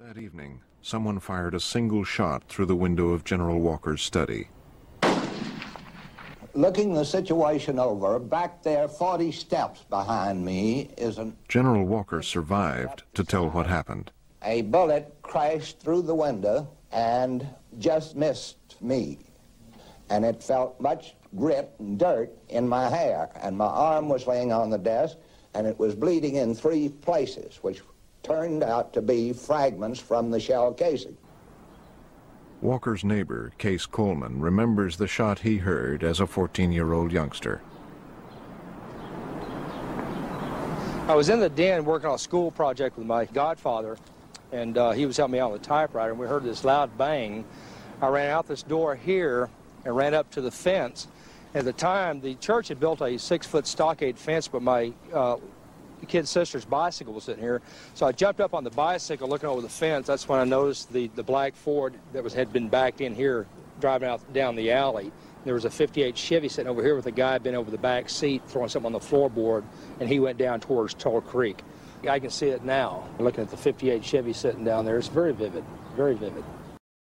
That evening, someone fired a single shot through the window of General Walker's study. Looking the situation over, back there 40 steps behind me is an, General Walker survived to tell what happened. a bullet crashed through the window and just missed me. And it felt much grit and dirt in my hair. And my arm was laying on the desk and it was bleeding in three places, which turned out to be fragments from the shell casing. Walker's neighbor, Case Coleman, remembers the shot he heard as a 14-year-old youngster. I was in the den working on a school project with my godfather, and uh, he was helping me out with the typewriter, and we heard this loud bang. I ran out this door here and ran up to the fence. At the time, the church had built a six-foot stockade fence, but my uh, kid's sister's bicycle was sitting here. So I jumped up on the bicycle looking over the fence. That's when I noticed the, the black Ford that was had been backed in here driving out down the alley. There was a 58 Chevy sitting over here with a guy bent over the back seat throwing something on the floorboard, and he went down towards Turtle Creek. I can see it now, looking at the 58 Chevy sitting down there. It's very vivid, very vivid.